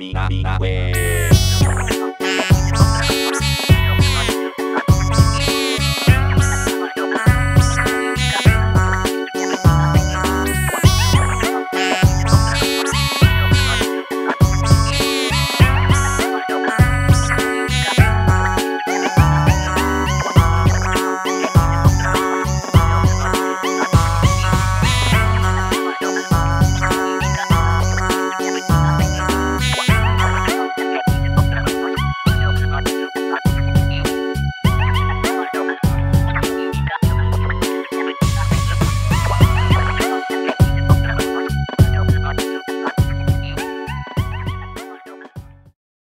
Me Navi Navi.